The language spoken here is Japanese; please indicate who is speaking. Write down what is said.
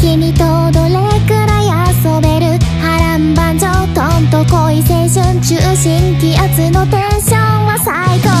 Speaker 1: 君とどれくらい遊べる？波乱万丈トンと恋青春中心気圧のテンションは最高。